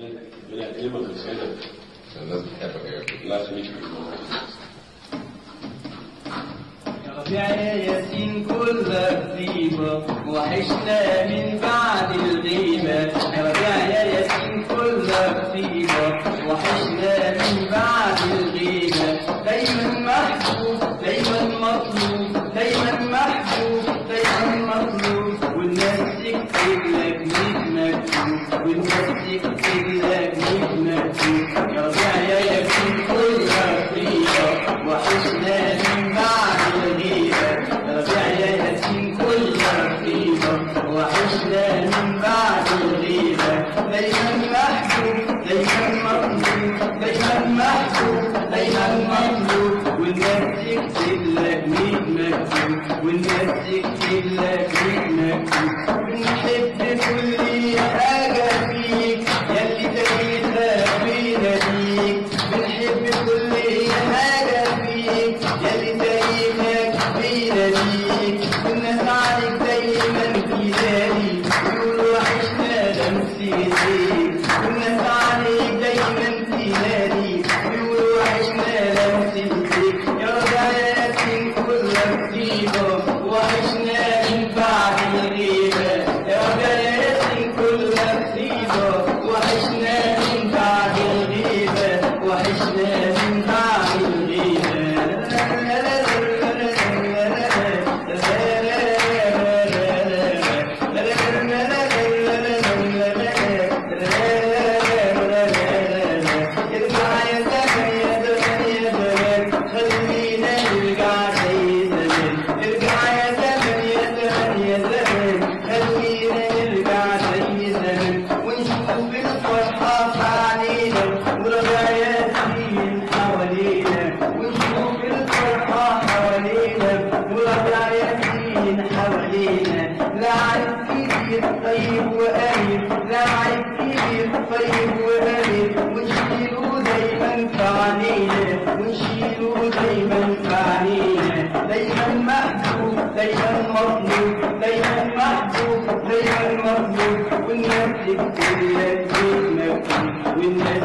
ربنا يكرمك يا ياسين كلك طيبة وحشنا من بعد الغيبة ربيع يا ياسين كلك طيبة وحشنا من بعد الغيبة دايما محبوب دايما مطلوب دايما محبوب دايما مطلوب والناس تكتب لك لك ميت مكتوب يا ربيع يا ياسين كلك طيبة وحشنا من بعد الغيبة ربيع يا ياسين كل رقيبة وحشنا من بعد الغيبة دايما محبوب دايما مطلوب دايما محبوب دايما مطلوب والناس تكتب لك ميت مكتوب والناس تكتب لك مكتوب بنحب كل Brasil, minha حوالينا لاعب كبير طيب وقريب لاعب كبير طيب وقريب ونشيله دايما في علينا ونشيله دايما في علينا دايما محبوب دايما مطلوب دايما محبوب دايما مطلوب والناس تكتب لك مكتوب والناس